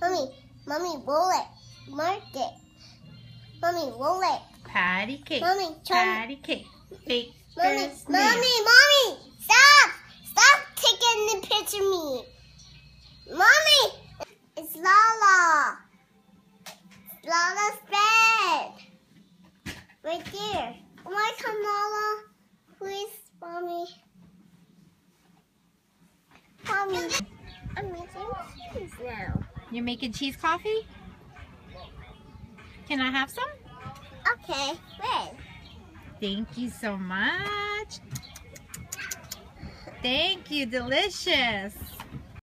Mommy, mommy, roll it. Mark it. Mommy, roll it. Patty cake. Mommy, try. Patty cake. Baker's Mommy, mommy, mommy, stop! Stop taking the picture of me. Mommy, it's Lala. Lala's bed. Right there. Oh my come, Lala. Please, mommy. Mommy, I'm making cheese now. You're making cheese coffee? Can I have some? Okay, wait. Thank you so much. Thank you. Delicious.